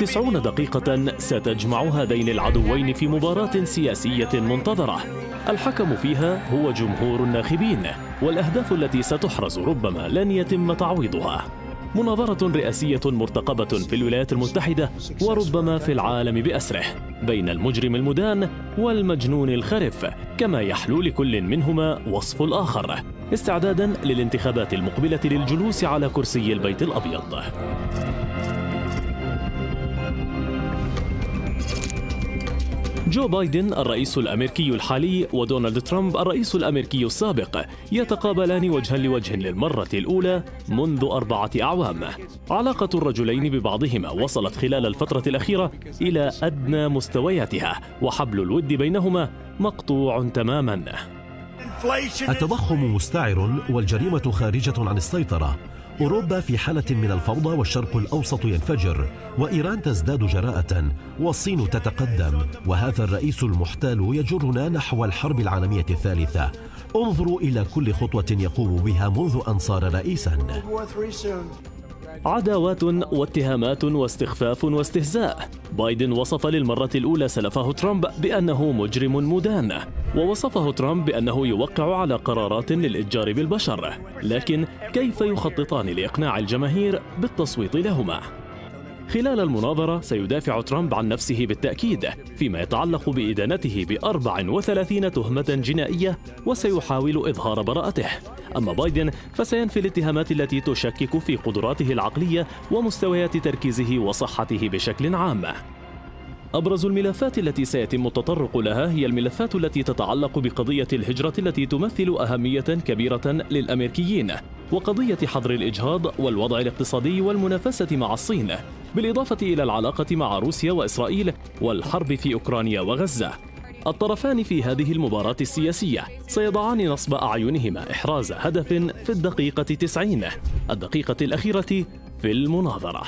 تسعون دقيقة ستجمع هذين العدوين في مباراة سياسية منتظرة. الحكم فيها هو جمهور الناخبين والأهداف التي ستحرز ربما لن يتم تعويضها. مناظرة رئاسية مرتقبة في الولايات المتحدة وربما في العالم بأسره بين المجرم المدان والمجنون الخرف كما يحلو لكل منهما وصف الآخر. استعدادا للانتخابات المقبلة للجلوس على كرسي البيت الأبيض. جو بايدن الرئيس الأمريكي الحالي ودونالد ترامب الرئيس الأمريكي السابق يتقابلان وجها لوجه للمرة الأولى منذ أربعة أعوام. علاقة الرجلين ببعضهما وصلت خلال الفترة الأخيرة إلى أدنى مستوياتها وحبل الود بينهما مقطوع تماما. التضخم مستعر والجريمة خارجة عن السيطرة أوروبا في حالة من الفوضى والشرق الأوسط ينفجر وإيران تزداد جراءة والصين تتقدم وهذا الرئيس المحتال يجرنا نحو الحرب العالمية الثالثة. انظروا إلى كل خطوة يقوم بها منذ أن صار رئيسا. عداوات واتهامات واستخفاف واستهزاء بايدن وصف للمرة الأولى سلفه ترامب بأنه مجرم مدان ووصفه ترامب بأنه يوقع على قرارات للإتجار بالبشر لكن كيف يخططان لإقناع الجماهير بالتصويت لهما؟ خلال المناظرة سيدافع ترامب عن نفسه بالتأكيد فيما يتعلق بإدانته ب 34 تهمة جنائية وسيحاول إظهار براءته أما بايدن فسينفي الاتهامات التي تشكك في قدراته العقلية ومستويات تركيزه وصحته بشكل عام. أبرز الملفات التي سيتم التطرق لها هي الملفات التي تتعلق بقضية الهجرة التي تمثل أهمية كبيرة للأمريكيين وقضية حظر الإجهاض والوضع الاقتصادي والمنافسة مع الصين بالإضافة إلى العلاقة مع روسيا وإسرائيل والحرب في أوكرانيا وغزة. الطرفان في هذه المباراة السياسية. سيضعان نصب أعينهما إحراز هدف في الدقيقة 90 الدقيقة الأخيرة في المناظرة.